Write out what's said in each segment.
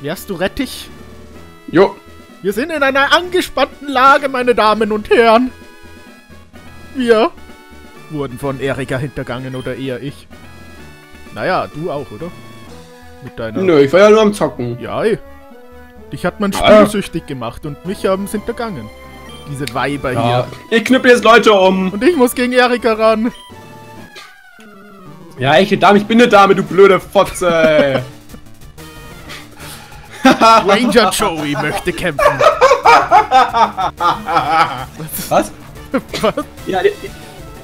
Wärst du rettig? Jo. Wir sind in einer angespannten Lage, meine Damen und Herren. Wir wurden von Erika hintergangen oder eher ich. Naja, du auch, oder? Mit deiner. Nö, ich war ja nur am Zocken. Ja, ey. Dich hat man spielsüchtig gemacht und mich haben es hintergangen. Diese Weiber Ja. hier. Ich knüppel jetzt Leute um. Und ich muss gegen Erika ran. Ja, echte Dame, ich bin eine Dame, du blöde Fotze. Ranger Joey möchte kämpfen. Was? Was? Ja, die,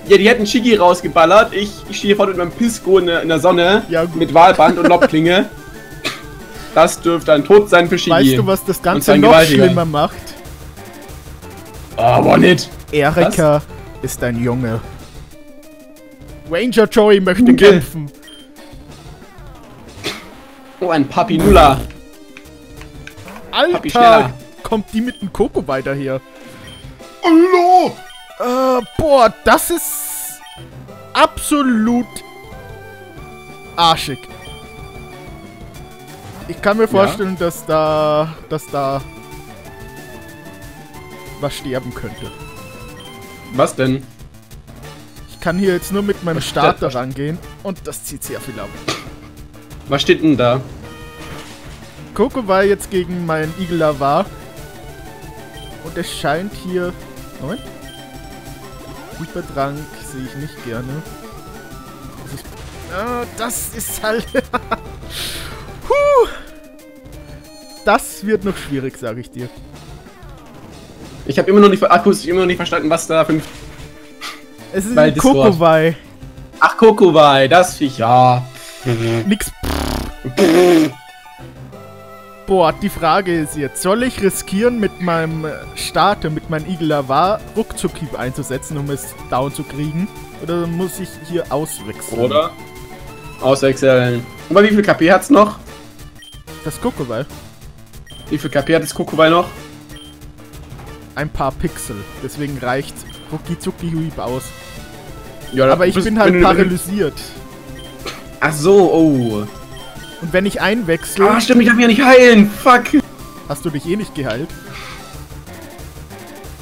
ja, die hätten Shigi rausgeballert. Ich, ich stehe vorne mit meinem Pisco in der, in der Sonne. Ja. Mit Walband und Lobklinge. Das dürfte ein Tod sein für Shigi. Weißt du, was das Ganze noch Gewaltiger. schlimmer macht? Aber nicht. Erika ist ein Junge. Ranger Joey möchte Junge. kämpfen. Oh, ein Papi Nulla. Alter! Kommt die mit dem Koko weiter hier? Hallo! Äh, boah, das ist absolut arschig. Ich kann mir vorstellen, dass da, dass da was sterben könnte. Was denn? Ich kann hier jetzt nur mit meinem Was Starter rangehen und das zieht sehr viel ab. Was steht denn da? War jetzt gegen meinen Igler war. Und es scheint hier. Moment. Hyperdrank sehe ich nicht gerne. Das ist. Ah, das ist halt. Puh. Das wird noch schwierig, sage ich dir. Ich habe immer noch nicht akustisch immer noch nicht verstanden, was da für ein. Es ist ein Kokowai. Ach, Kokowai, das Viech, ja. Nix. Boah, die Frage ist jetzt, soll ich riskieren, mit meinem Starter, mit meinem Igler war, Ruckzuckhieb einzusetzen, um es down zu kriegen? Oder muss ich hier auswechseln? Oder? Auswechseln. Aber wie viel KP hat's noch? Das Kokowai. Wie viel KP hat das Kokowai noch? Ein paar Pixel. Deswegen reicht Rucki-Zucki-Hieb aus. Ja, Aber ich bist- bin halt du- paralysiert. Ach so, oh. Und wenn ich einwechsle, Ah, stimmt, ich darf mich ja nicht heilen. Fuck. hast du dich eh nicht geheilt.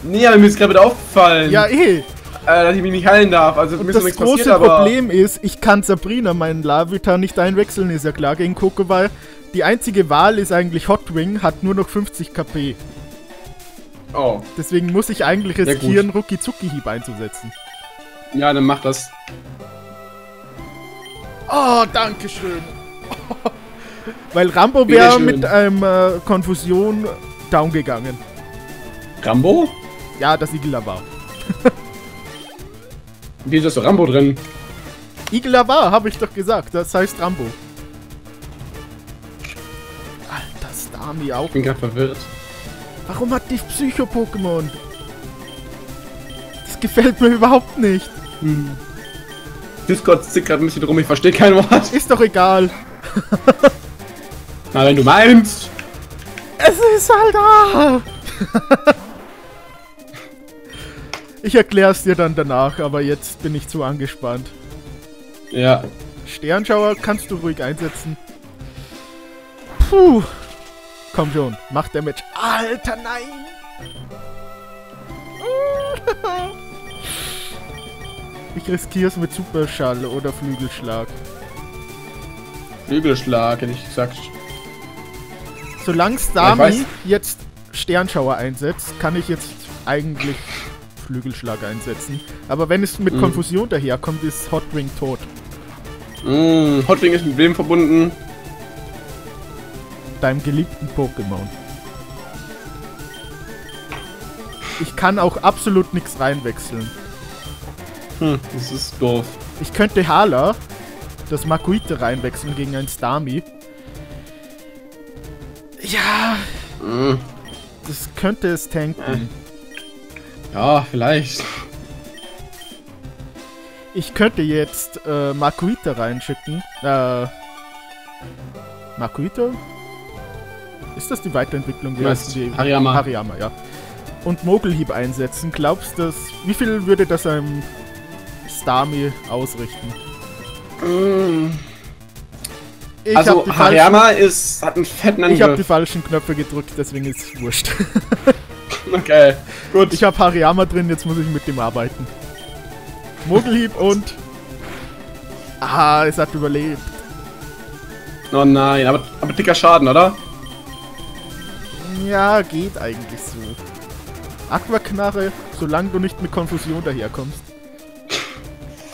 Nee, aber mir ist gerade wieder aufgefallen, Ja, eh. äh, dass ich mich nicht heilen darf. Also mir ist noch Das große passiert. Problem ist, ich kann Sabrina, meinen Lavita, nicht einwechseln, ist ja klar, gegen Kokowai. Die einzige Wahl ist eigentlich Hotwing, hat nur noch 50 KP. Oh, Deswegen muss ich eigentlich riskieren, Rucki-Zucki-Hieb einzusetzen. ja, dann mach das. Oh, danke schön. Weil Rambo wäre mit einem äh, Konfusion down gegangen. Rambo? Ja, das Igler war. Wie ist das so Rambo drin? Igler war, habe ich doch gesagt. Das heißt Rambo. Alter, Stami auch. Ich bin gerade verwirrt. Warum hat die Psycho-Pokémon? Das gefällt mir überhaupt nicht. Discord zickt gerade ein bisschen rum, ich verstehe kein Wort. Ist doch egal. Na, wenn du meinst. Es ist halt da. ich erklär's dir dann danach, aber jetzt bin ich zu angespannt. Ja. Sternschauer kannst du ruhig einsetzen. Puh. Komm schon, mach Damage. Alter, nein. Ich riskier's mit Superschall oder Flügelschlag. Flügelschlag, hätte ich gesagt. Solange Stami jetzt Sternschauer einsetzt, kann ich jetzt eigentlich Flügelschlag einsetzen. Aber wenn es mit Mhm. Konfusion daherkommt, ist Hotwing tot. Mm, Hotwing ist mit wem verbunden? Deinem geliebten Pokémon. Ich kann auch absolut nichts reinwechseln. Hm, das ist doof. Ich könnte Hala, das Makuite reinwechseln gegen ein Stami. Ja, Mm, das könnte es tanken. ja, vielleicht. Ich könnte jetzt äh, Makuita reinschicken. Äh. Makuita? Ist das die Weiterentwicklung? Meinst die? Hariyama. Hariyama, ja. Und Mogelhieb einsetzen. Glaubst du, das. Wie viel würde das einem Stami ausrichten? Mm. Ich also Hariyama ist, hat einen fetten ich habe die Angriff. falschen Knöpfe gedrückt, deswegen ist es wurscht. Okay, gut. Ich habe Hariyama drin, jetzt muss ich mit dem arbeiten. Mogelhieb und... Ah, es hat überlebt. oh nein, aber, aber dicker Schaden, oder? Ja, geht eigentlich so. Aquaknarre, solange du nicht mit Konfusion daherkommst.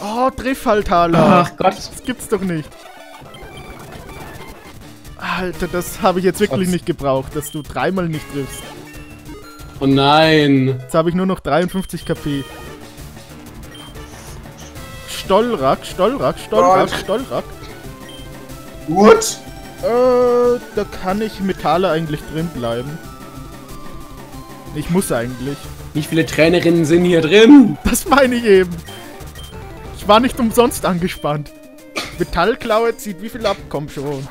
Oh, Triffhaltaler. Ach Gott. Das gibt's doch nicht. Alter, das habe ich jetzt wirklich Trotz- nicht gebraucht, dass du dreimal nicht triffst. Oh nein. Jetzt habe ich nur noch 53 KP. Stollrack, Stollrack, Stollrack, Gott. Stollrack. What? Äh, da kann ich Metalle eigentlich drin bleiben. Ich muss eigentlich. Wie viele Trainerinnen sind hier drin? Das meine ich eben. Ich war nicht umsonst angespannt. Metallklaue zieht wie viel ab? Komm schon.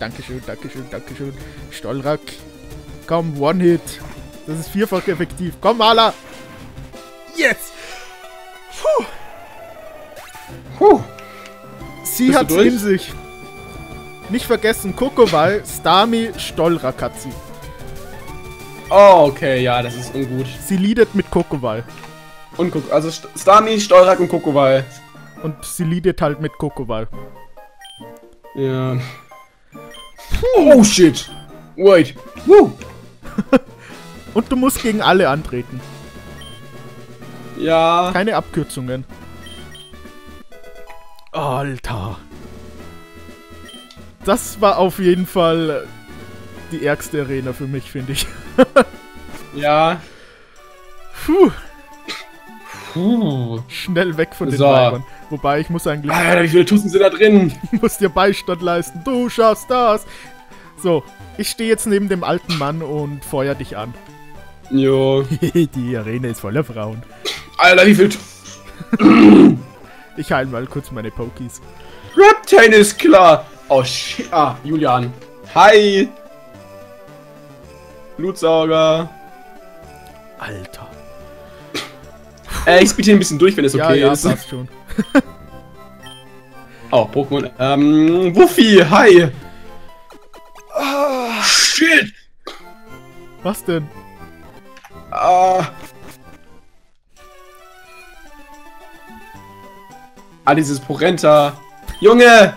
Dankeschön, Dankeschön, Dankeschön. Stollrack. Komm, One-Hit. Das ist vierfach effektiv. Komm, Ala. Yes! Puh. Puh. Sie Bist hat's in sich. Nicht vergessen, Kokowal, Stami, Stollrack hat sie. Oh, okay, ja, das ist ungut. Sie leadet mit Kokowal. Und guck, also St- Stami, Steurak und Kokowal. Und sie leadet halt mit Kokowal. Ja. Oh shit. Wait. Woo. Und du musst gegen alle antreten. Ja. Keine Abkürzungen. Alter. Das war auf jeden Fall die ärgste Arena für mich, finde ich. Ja. Puh, Puh. schnell weg von den So. Weibern. Wobei, ich muss eigentlich Alter, wie viele Tussen sind da drin? ich muss dir Beistand leisten. Du schaffst das. So, ich stehe jetzt neben dem alten Mann und feuer dich an. Jo. die Arena ist voller Frauen. Alter, wie viel... Ich heile mal kurz meine Pokies. Reptane ist klar. Oh shit. Ah, Julian. Hi. Blutsauger. Alter. Äh, ich speed hier ein bisschen durch, wenn es ja, okay ja, ist. passt schon. Oh, Pokémon. Ähm, Wuffy, hi. Ah, shit. Was denn? Ah. Ah, dieses Porenta. Junge!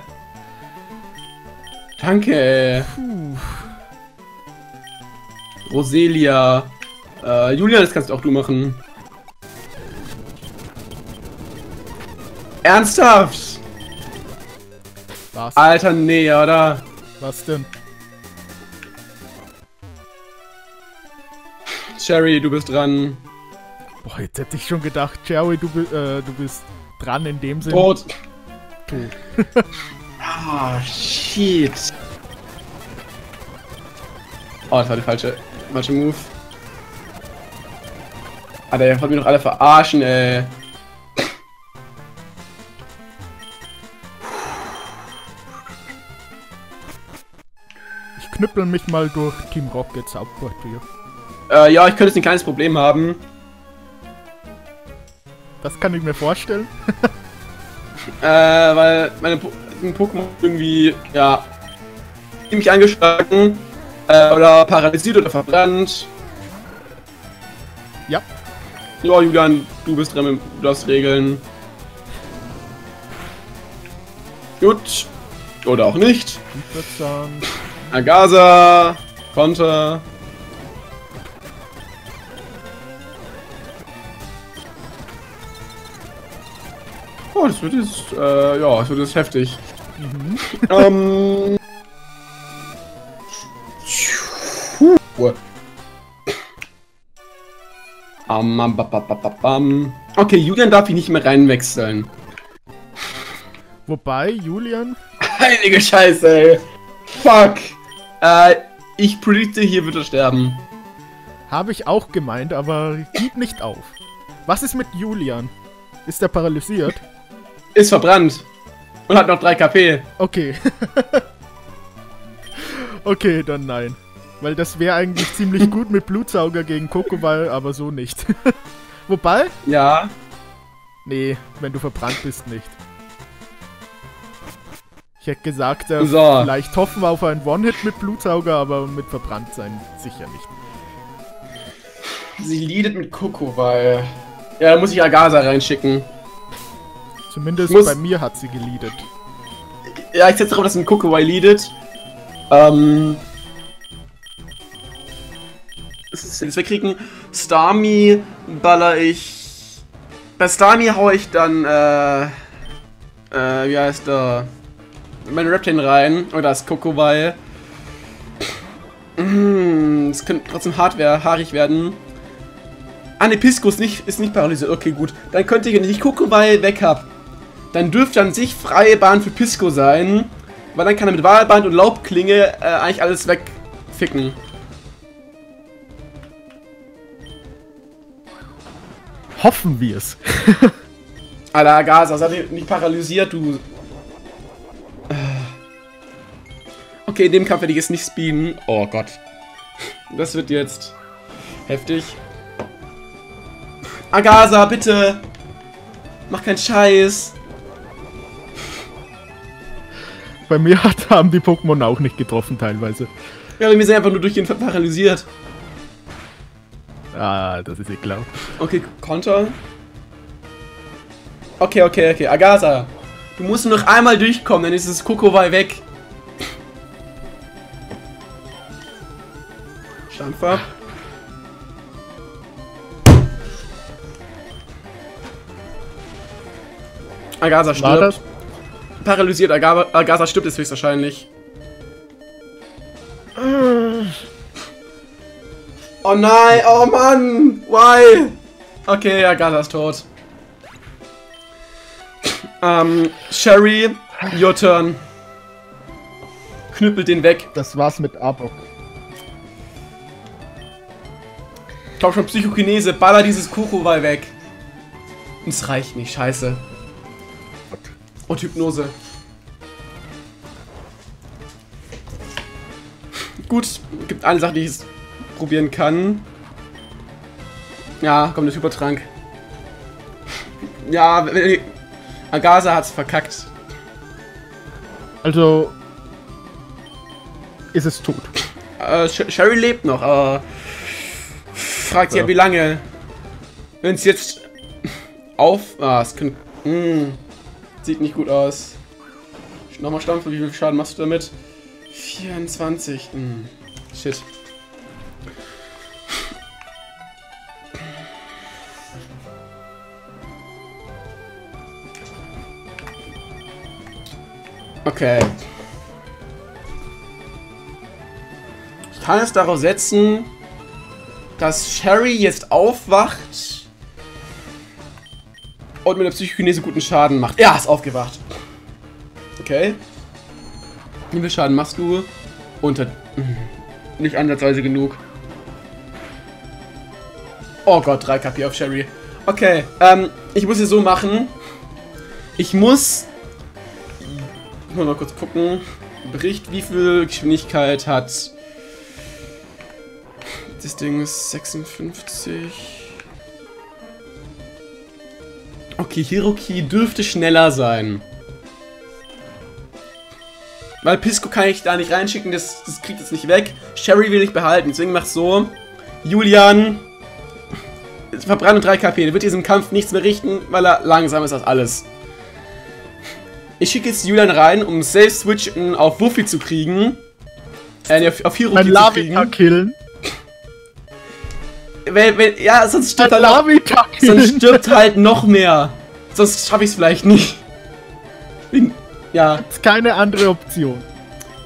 Danke. Puh. Roselia. Äh, Julian, das kannst auch du machen. Ernsthaft? Was? Alter, nee, oder? Was denn? Cherry, du bist dran. Boah, jetzt hätte ich schon gedacht, Jerry, du, äh, du bist dran in dem Sinne. Tot. Ah, shit. Oh, das war der falsche, falsche Move. Ah, der wollte mich doch alle verarschen, ey. Ich knüppel mich mal durch Team Rockets Hauptquartier. Äh, ja, ich könnte jetzt ein kleines Problem haben. Das kann ich mir vorstellen. Äh, weil meine po mein Pokémon irgendwie, ja, ziemlich angeschlagen. Äh, oder paralysiert oder verbrannt. Ja. Ja, Julian, du bist dran, du darfst regeln. Gut. Oder auch nicht. Ich würde sagen, Agasa, Konter. Oh, das wird jetzt, äh, ja, das wird jetzt heftig. mhm. ähm. Okay, Julian darf ich nicht mehr reinwechseln. wobei, Julian, Heilige Scheiße, ey. Fuck. Äh, ich predikte, hier wird er sterben. habe ich auch gemeint, aber gib nicht auf. Was ist mit Julian? Ist er paralysiert? Ist verbrannt. Und hat noch 3 KP. Okay. okay, dann nein. Weil das wäre eigentlich ziemlich gut mit Blutsauger gegen Kokoball, aber so nicht. Wobei, Ja. nee, wenn du verbrannt bist, nicht. Ich hätte gesagt, äh, So. vielleicht hoffen wir auf einen One-Hit mit Blutsauger, aber mit Verbranntsein sicher nicht. Sie leadet mit Coco, weil. Ja, da muss ich Agasa reinschicken. Zumindest bei mir hat sie geleadet. Ja, ich setze darauf, dass ein Kokowai leadet. Ähm. Jetzt? Wir kriegen Starmie, baller ich. Bei Starmie hau ich dann, äh. Äh, wie heißt der? Meine Reptin rein. Oder das Kokowai. Mm, Es könnte trotzdem Hardware haarig werden. Ah, ne, Pisco ist nicht, ist nicht paralysiert. Okay, gut. Dann könnte ich, wenn ich Kokowai weg hab, dann dürfte an sich freie Bahn für Pisco sein, weil dann kann er mit Wahlband und Laubklinge äh, eigentlich alles wegficken. Hoffen wir es. Alter, Agasa, sei nicht- nicht paralysiert, du. Okay, in dem Kampf werde ich jetzt nicht speeden. Oh Gott. Das wird jetzt heftig. Agasa, bitte! Mach keinen Scheiß! Bei mir hat, haben die Pokémon auch nicht getroffen teilweise. Ja, wir sind einfach nur durch ihn paralysiert. Ah, das ist eh klar. Okay, Konter. Okay, okay, okay. Agasa, du musst nur noch einmal durchkommen, dann ist das Kokowai weg. Stampfer. Agasa stirbt. Paralysiert, Agaba, Agasa stirbt jetzt höchstwahrscheinlich. Oh nein, oh Mann, why? Okay, Agasa ist tot. Ähm, Sherry, your turn. Knüppelt den weg. Das war's mit Arbok. Ich glaub schon Psychokinese, baller dieses Kokowai weg. Und es reicht nicht, scheiße. Und Hypnose. Gut, gibt eine Sache, die ich probieren kann. Ja, komm, der Hypertrank. Ja, Agasa hat's verkackt. Also ist es tot. Äh, Sh- Sherry lebt noch, aber fragt ja, wie lange. Wenn es jetzt auf... Ah, es könnte... Hm, sieht nicht gut aus. Nochmal Stampfen, wie viel Schaden machst du damit? 24. Hm, shit. Okay. Ich kann es darauf setzen, dass Sherry jetzt aufwacht und mit der Psychokinese guten Schaden macht. Ja, ist aufgewacht. Okay. Wie viel Schaden machst du? Unter. Nicht ansatzweise genug. Oh Gott, 3 KP auf Sherry. Okay, ähm, ich muss es so machen. Ich muss. Ich muss mal kurz gucken. Bericht, wie viel Geschwindigkeit hat. Das Ding ist 56. Okay, Hiroki dürfte schneller sein. Weil Pisco kann ich da nicht reinschicken, das, das kriegt es nicht weg. Sherry will ich behalten, deswegen mach so. Julian verbrannt 3 KP. Der wird diesem Kampf nichts mehr richten, weil er langsam ist als alles. Ich schicke jetzt Julian rein, um Safe Switch auf Wuffy zu kriegen. Äh, auf, auf Hiroki zu kriegen. Killen. Wenn, wenn, ja, sonst stirbt, halt, sonst stirbt halt noch mehr. Sonst schaffe ich es vielleicht nicht. Ja, Ist keine andere Option.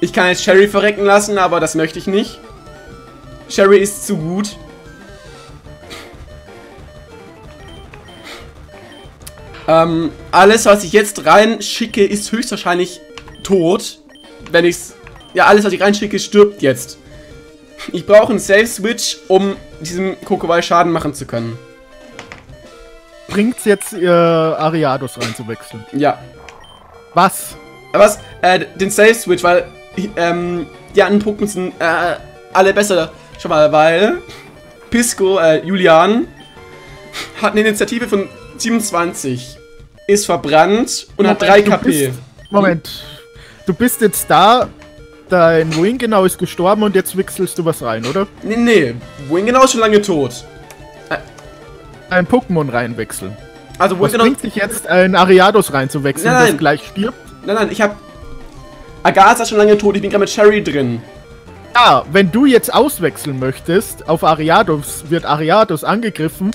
ich kann jetzt Sherry verrecken lassen, aber das möchte ich nicht. Sherry ist zu gut. Ähm, alles, was ich jetzt reinschicke, ist höchstwahrscheinlich tot. Wenn ich's. Ja, alles, was ich reinschicke, stirbt jetzt. Ich brauche einen Safe Switch, um diesem Kokowai Schaden machen zu können. Bringt's jetzt, äh, Ariados reinzuwechseln? Ja. Was? Aber was? Äh, den Safe Switch, weil ähm, die anderen Pokémon sind äh, alle besser. Schon mal, weil Pisco, äh, Julian, hat eine Initiative von 27, ist verbrannt und hat 3 du KP. Bist, Moment. du bist jetzt da, dein Wing genau ist gestorben und jetzt wechselst du was rein, oder? Nee, nee. Wing genau ist schon lange tot. Ein Pokémon reinwechseln. Also Wing Was genau. bringt sich jetzt, ein Ariados reinzuwechseln, Nein, nein. das gleich stirbt? Nein, nein, ich hab. Agatha ist schon lange tot, ich bin gerade mit Sherry drin. Ja, wenn du jetzt auswechseln möchtest, auf Ariados wird Ariados angegriffen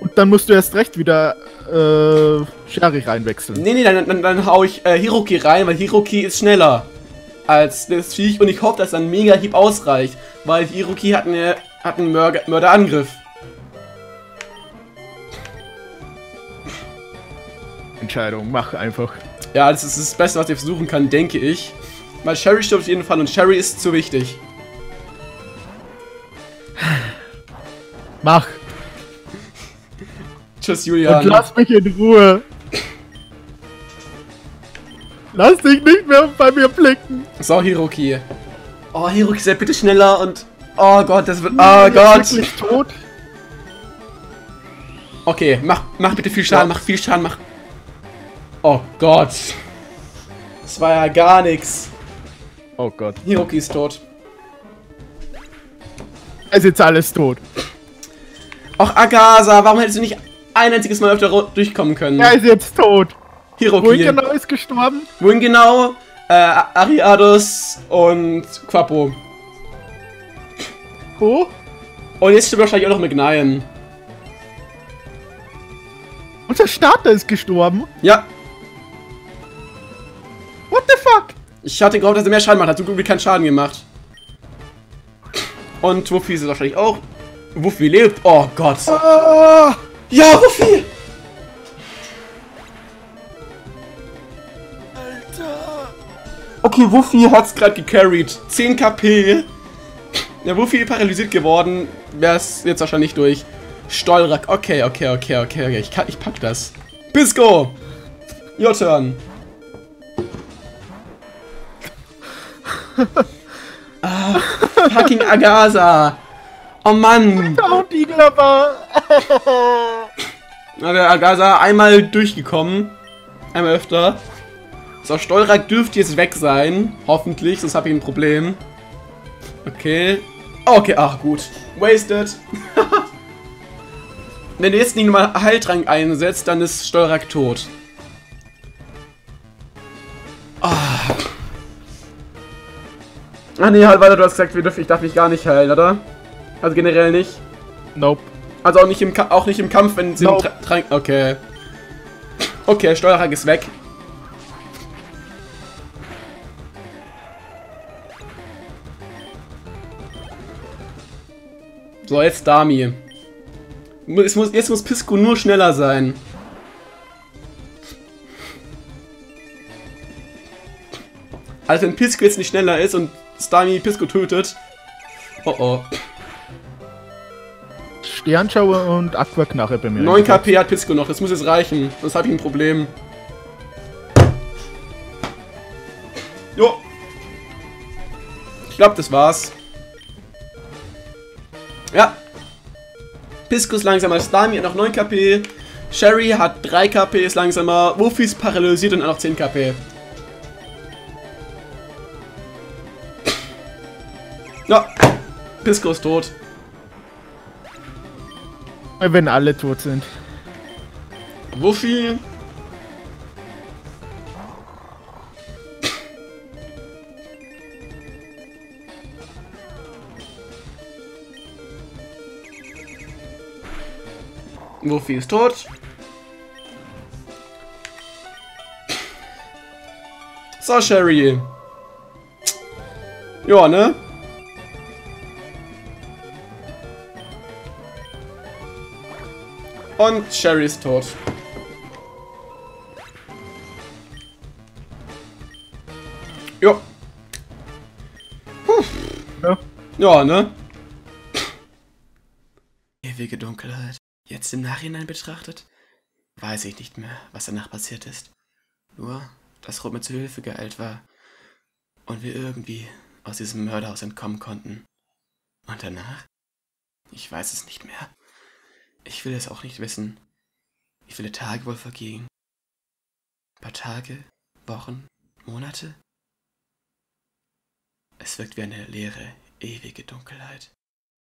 und dann musst du erst recht wieder äh, Sherry reinwechseln. Nee, nee, dann, dann, dann hau ich äh, Hiroki rein, weil Hiroki ist schneller als das Viech und ich hoffe, dass ein Mega-Hieb ausreicht, weil Hiroki hat, eine, hat einen Mörder Mörderangriff. Entscheidung, mach einfach. Ja, das ist das Beste, was ich versuchen kann, denke ich. Weil Sherry stirbt auf jeden Fall und Sherry ist zu wichtig. Mach. Tschüss, Und Julian. lass mich in Ruhe. Lass dich nicht mehr bei mir blicken. So, Hiroki. Oh, Hiroki, sei bitte schneller und... Oh Gott, das wird... Oh Er ist Gott. Wirklich tot. Okay, mach, mach bitte viel Schaden, Ja. mach viel Schaden, mach... Oh Gott. Das war ja gar nichts. Oh Gott. Hiroki ist tot. Es ist jetzt alles tot. Och, Agasa, warum hättest du nicht ein einziges Mal öfter durchkommen können? Er ist jetzt tot. Hiroki. Genau ist gestorben? Wohin genau? Äh, Ariados und Quapo. Wo? Und jetzt stimmt wahrscheinlich auch noch McNian. Unser Starter ist gestorben. Ja, What the fuck? ich hatte gehofft, dass er mehr Schaden macht. Hat so gut wie keinen Schaden gemacht. Und Wuffy ist wahrscheinlich auch. Wuffy lebt. Oh Gott. Ah, Ja, Wuffy! Alter. Okay, Wuffy hat's gerade gecarried. 10 KP. Ja, Wuffy paralysiert geworden. Wär's jetzt wahrscheinlich durch. Stolrak. Okay, okay, okay, okay, okay. Ich, kann, ich pack das. Bisco! Your turn. ah, fucking Agasa. Oh Mann. Und Igel aber. Na, der Agasa einmal durchgekommen. Einmal öfter. So, Stolrak dürfte jetzt weg sein. Hoffentlich, sonst habe ich ein Problem. Okay. Okay, ach gut. Wasted. Wenn du jetzt nicht nochmal Heiltrank einsetzt, dann ist Stolrak tot. Ah. Ach nee, halt weiter, du hast gesagt, dürfen, ich darf mich gar nicht heilen, oder? Also generell nicht. Nope. Also auch nicht im, Ka auch nicht im Kampf, wenn sie Nope. Trank. Okay. Okay, Steuerrang ist weg. So, jetzt Dami. Es muss, jetzt muss Pisco nur schneller sein. Also wenn Pisco jetzt nicht schneller ist und Stami Pisco tötet. Oh oh. Sternschauer und Aquaknarre bei mir. 9 KP hat Pisco noch, das muss jetzt reichen. Sonst habe ich ein Problem. Jo. Ich glaube, das war's. Pisco ist langsamer als Dami, hat noch 9 KP. Sherry hat 3 KP, ist langsamer. Wuffy ist paralysiert und hat noch 10 KP. Ja. Pisco ist tot. Wenn alle tot sind. Wuffy. Wuffy ist tot. So, Sherry. Ja, ne? Und Sherry ist tot. Jo. Ja. Ja, ne? Ewige Dunkelheit. Jetzt im Nachhinein betrachtet, weiß ich nicht mehr, was danach passiert ist. Nur, dass Rot mir zu Hilfe geeilt war und wir irgendwie aus diesem Mörderhaus entkommen konnten. Und danach? Ich weiß es nicht mehr. Ich will es auch nicht wissen. Wie viele Tage wohl vergingen? Ein paar Tage? Wochen? Monate? Es wirkt wie eine leere, ewige Dunkelheit.